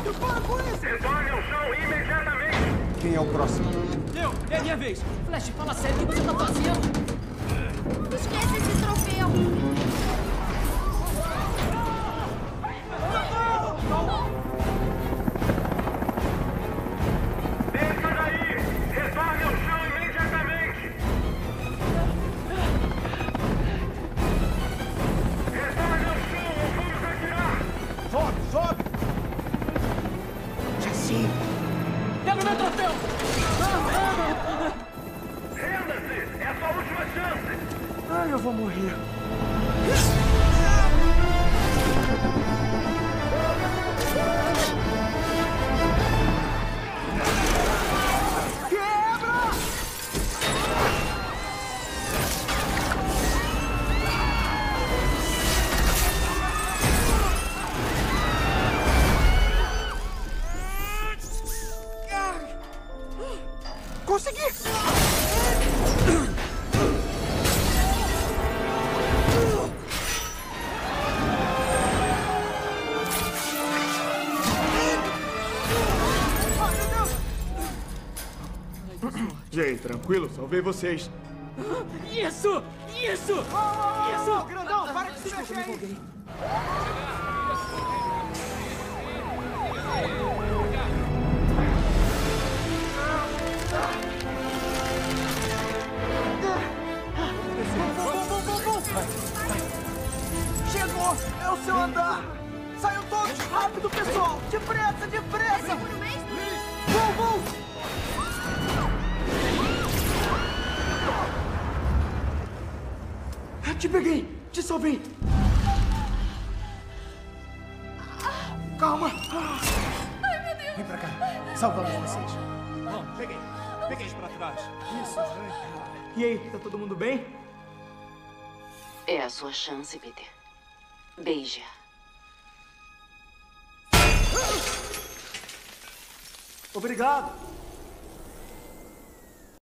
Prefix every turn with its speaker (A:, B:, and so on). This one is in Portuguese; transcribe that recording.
A: rápido, para com isso! Retorne
B: ao chão imediatamente! Quem
C: é o próximo? Eu!
A: É minha vez! Flash, fala sério, o que você tá fazendo?
B: Esquece esse
A: Pega meu troféu!
B: Renda-se! É a sua última chance!
A: Ai, eu vou morrer. Consegui! Jay, tranquilo, salvei vocês. Isso! Isso! Isso! grandão, para de se mexer aí! Seu andar! Saiam todos! Rápido, pessoal! Depressa, depressa! Vou, vou! Te peguei! Te salvei! Calma! Ai, meu Deus. Vem pra cá. Salvamos vocês. Bom, peguei. Peguei pra trás. Isso. E aí, tá todo mundo bem?
D: É a sua chance, Peter. Beija.
A: Obrigado.